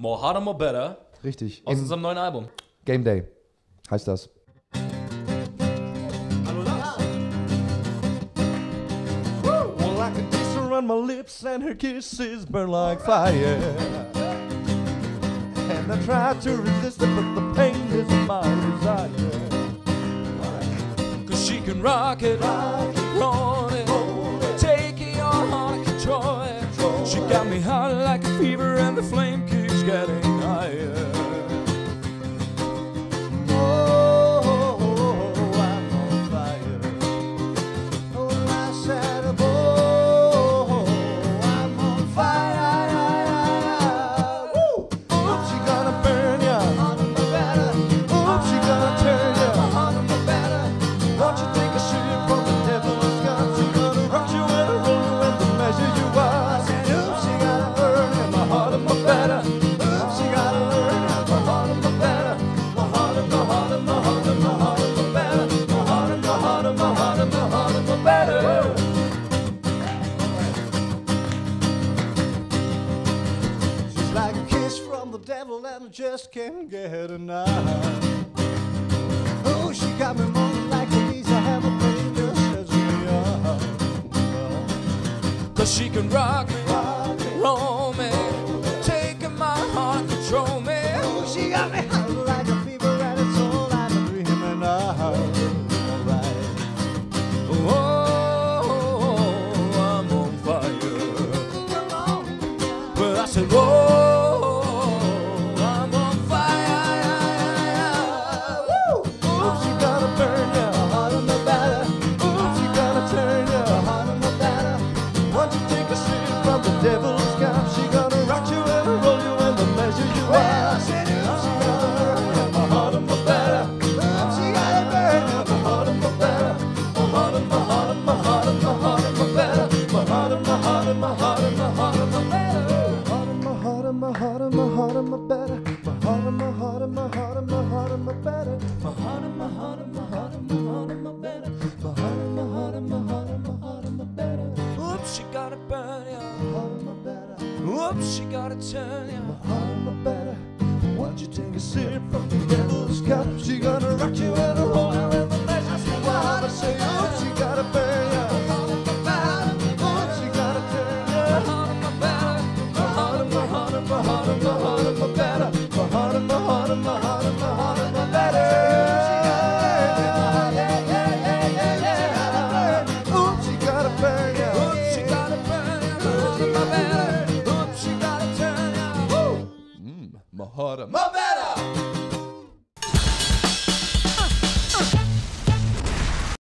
Mo Hotta, Mo Betta Richtig. aus Im unserem neuen Album. Game Day heißt das. Well, I could kiss her my lips and her kisses burn like fire. And I tried to resist it, but the pain is my desire. Cause she can rock it, roll it, take your heart and control it. She got me hot from the devil and I just can't get enough. Oh, she got me moaning like Louisa Hamilton just says me up. Cause she can rock me, roll me, taking my heart, control me. Oh, she got me take a sip from the devil's cup, she gonna rock you and roll you and the measure you said, oops, she gonna burn ya, my heart on my batter. She gonna burn my heart on my batter. My heart on my heart on my heart on my heart on my batter. My heart on my heart on my heart on my heart on my batter. My heart on my heart on my heart on my batter. My heart on my heart on my heart on my heart on my batter. My heart on my heart on my heart on my Oops, she gotta turn ya. My batter. Won't you take a sip from Bora!